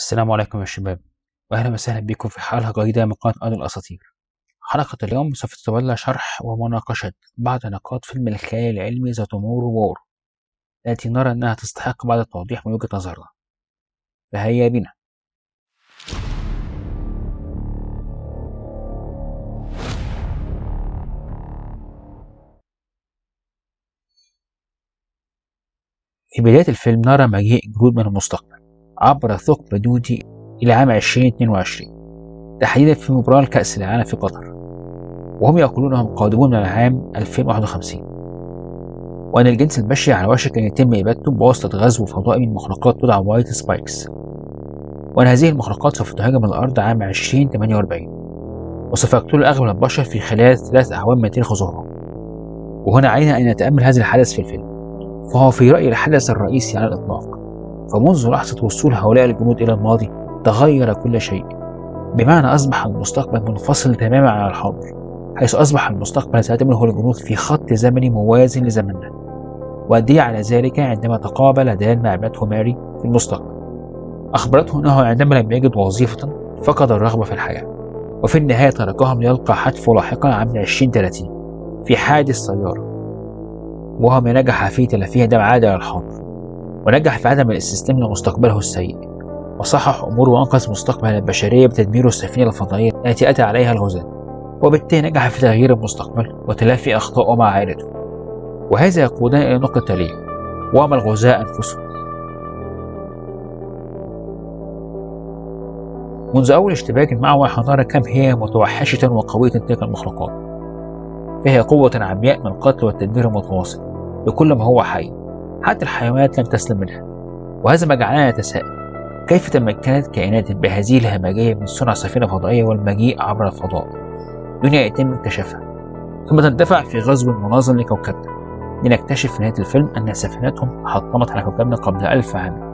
السلام عليكم يا شباب وأهلا وسهلا بكم في حلقة جديدة من قناة أرض الأساطير. حلقة اليوم سوف تتولى شرح ومناقشة بعض نقاط فيلم الخيال العلمي The Tomorrow War التي نرى أنها تستحق بعض التوضيح من وجهة نظرنا. فهيا بنا. في بداية الفيلم نرى مجيء جنود من المستقبل. عبر ثقب دودي إلى عام 2022 تحديدا في مباراة كأس العالم في قطر. وهم يقولون أنهم قادمون من العام 2051 وأن الجنس البشري على وشك أن يتم إبادته بواسطة غزو فضائي من مخلوقات تدعى White Spikes. وأن هذه المخلوقات سوف تهاجم الأرض عام 2048 وسوف يقتل أغلب البشر في خلال ثلاث أعوام من تاريخ ظهورهم وهنا علينا أن نتأمل هذا الحدث في الفيلم. فهو في رأيي الحدث الرئيسي على الإطلاق. فمنذ لحظة وصول هؤلاء الجنود إلى الماضي تغير كل شيء. بمعنى أصبح المستقبل منفصل تماما عن الحاضر حيث أصبح المستقبل سيتمه الجنود في خط زمني موازي لزمننا والدليل على ذلك عندما تقابل دان مع ابنته ماري في المستقبل. أخبرته أنه عندما لم يجد وظيفة فقد الرغبة في الحياة. وفي النهاية تركهم ليلقى حتفه لاحقا عام 2030 في حادث سيارة. وهو ما نجح في تلافيه دم عاد إلى الحاضر. ونجح في عدم الاستسلام لمستقبله السيء. وصحح أموره وأنقذ مستقبل البشرية بتدمير السفينة الفضائية التي أتى عليها الغزاة. وبالتالي نجح في تغيير المستقبل وتلافي أخطائه مع عائلته وهذا يقودنا إلى نقطة تالية وهم الغزاة أنفسهم. منذ أول اشتباك معه حنرى كم هي متوحشة وقوية تلك المخلوقات. فهي قوة عمياء من القتل والتدمير المتواصل لكل ما هو حي. حتى الحيوانات لم تسلم منها. وهذا ما جعلنا نتساءل. كيف تمكنت كائنات بهذه الهمجية من صنع سفينة فضائية والمجيء عبر الفضاء؟ دون يتم اكتشافها. ثم تندفع في غزو مناظم لكوكبنا. لنكتشف في نهاية الفيلم أن سفينتهم حطمت على كوكبنا قبل ألف عام.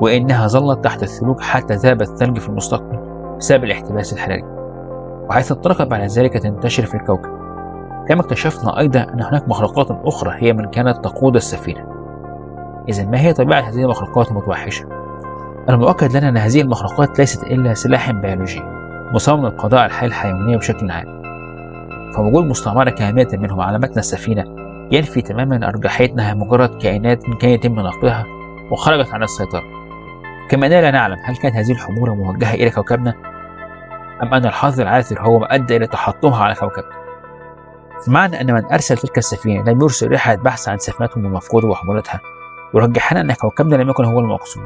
وإنها ظلت تحت الثلوج حتى ذاب الثلج في المستقبل بسبب الاحتباس الحراري. وحيث انطلقت بعد ذلك تنتشر في الكوكب. كما اكتشفنا أيضا أن هناك مخلوقات أخرى هي من كانت تقود السفينة. إذا ما هي طبيعة هذه المخلوقات المتوحشة؟ المؤكد لنا أن هذه المخلوقات ليست إلا سلاح بيولوجي مصمم للقضاء على الحياة الحيوانية بشكل عام. فوجود مستعمرة كاملة منهم على متن السفينة ينفي تماما أرجحيتنا مجرد كائنات كان يتم نقلها وخرجت عن السيطرة. كما أننا لا نعلم هل كانت هذه الحمولة موجهة إلى كوكبنا أم أن الحظ العاثر هو ما أدى إلى تحطمها على كوكبنا. بمعنى أن من أرسل تلك السفينة لم يرسل رحلة بحث عن سفينتهم المفقودة وحمولتها يرجحنا أن كوكبنا لم يكن هو المقصود.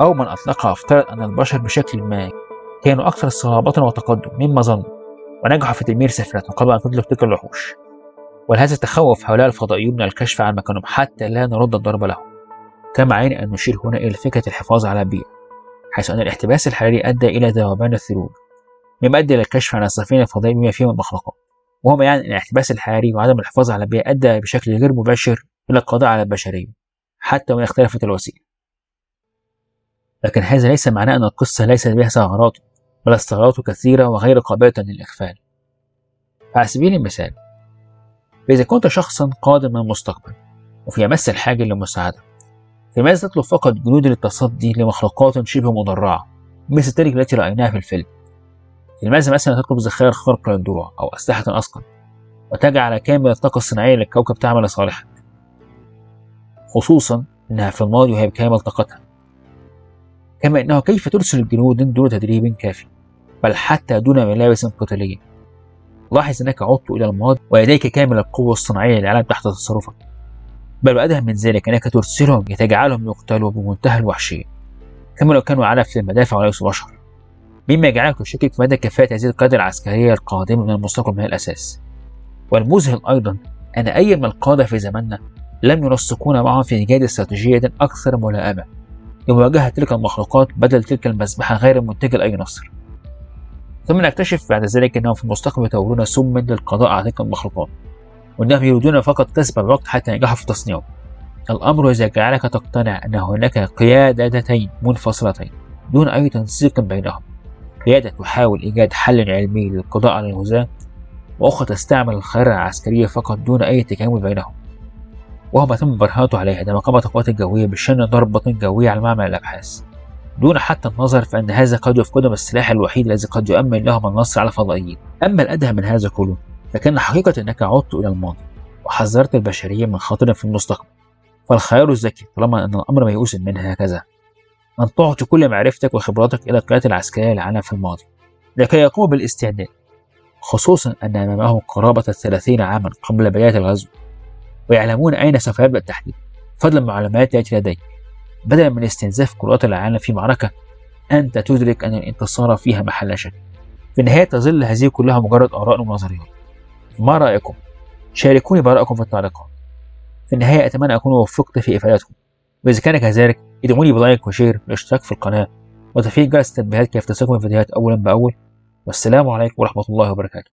أو من أطلقها افترض أن البشر بشكل ما كانوا أكثر صلابة وتقدم مما ظنوا ونجحوا في تدمير سفينتهم قبل أن تدرك تلك الوحوش. ولهذا تخوف هؤلاء الفضائيون من الكشف عن مكانهم حتى لا نرد الضرب لهم؟ كما علينا أن نشير هنا إلى فكرة الحفاظ على البيئة حيث أن الاحتباس الحراري أدى إلى ذوبان الثلوج مما أدى إلى الكشف عن السفينة الفضائية بما فيها من المخلوقات وهو ما يعني الاحتباس الحراري وعدم الحفاظ على البيئة أدى بشكل غير مباشر إلى القضاء على البشرية حتى وإن اختلفت الوسيلة. لكن هذا ليس معناه أن القصة ليست بها ثغرات بل الثغرات كثيرة وغير قابلة للإغفال على سبيل المثال فإذا كنت شخصا قادم من المستقبل وفي أمس الحاجة للمساعدة فماذا تطلب فقط جنود للتصدي لمخلوقات شبه مدرعة مثل تلك التي رأيناها في الفيلم؟ لماذا مثلا تطلب ذخائر خارقة للدروع أو أسلحة أثقل وتجعل كامل الطاقة الصناعية للكوكب تعمل لصالحك خصوصا أنها في الماضي وهي بكامل طاقتها. كما أنه كيف ترسل الجنود دون تدريب كافي بل حتى دون ملابس قتالية. لاحظ أنك عدت إلى الماضي ولديك كامل القوة الصناعية للعالم تحت تصرفك. بل وأدهى من ذلك أنك ترسلهم لتجعلهم يقتلوا بمنتهى الوحشية كما لو كانوا علف للمدافع وليسوا بشر. مما يجعلك تشكك في مدى كفاءة هذه القادة العسكرية القادمة من المستقبل من الأساس. والمذهل أيضا أن أي من القادة في زماننا لم ينسقون معهم في إيجاد استراتيجية أكثر ملائمة. لمواجهة تلك المخلوقات بدل تلك المذبحة غير المنتجة لأي نصر. ثم نكتشف بعد ذلك أنهم في المستقبل يطورون سما للقضاء على تلك المخلوقات وأنهم يريدون فقط كسب الوقت حتى ينجحوا في تصنيعه. الأمر إذا جعلك تقتنع أن هناك قيادتين منفصلتين دون أي تنسيق بينهم. قيادة تحاول إيجاد حل علمي للقضاء على الغزاة وأخرى تستعمل الخيارات العسكرية فقط دون أي تكامل بينهم. وهو ما تم برهانته عليه عندما قامت القوات الجوية بشن ضربة جوية على معمل الأبحاث. دون حتى النظر فأن هذا قد يفقدهم السلاح الوحيد الذي قد يؤمن لهم النصر على الفضائيين أما الأدهى من هذا كله فكان حقيقة أنك عدت إلى الماضي وحذرت البشرية من خطر في المستقبل. فالخيار الذكي طالما أن الأمر ميؤوس منه هكذا. أن تعطي كل معرفتك وخبراتك إلى القيادة العسكرية للعالم في الماضي لكي يقوموا بالاستعداد خصوصا أن أمامهم قرابة الثلاثين عاما قبل بداية الغزو ويعلمون أين سوف يبدأ التحديد. فضع المعلومات التي لديك بدلا من استنزاف قدرات العالم في معركة أنت تدرك أن الانتصار فيها محل شك. في النهاية تظل هذه كلها مجرد آراء ونظريات ما رأيكم؟ شاركوني برأيكم في التعليقات. في النهاية أتمنى أكون وفقت في إفادتكم. وإذا كان كذلك ادعموني ب like و share والاشتراك في القناة وتفعيل جرس التنبيهات كي تصلكم الفيديوهات أولا بأول. والسلام عليكم ورحمة الله وبركاته.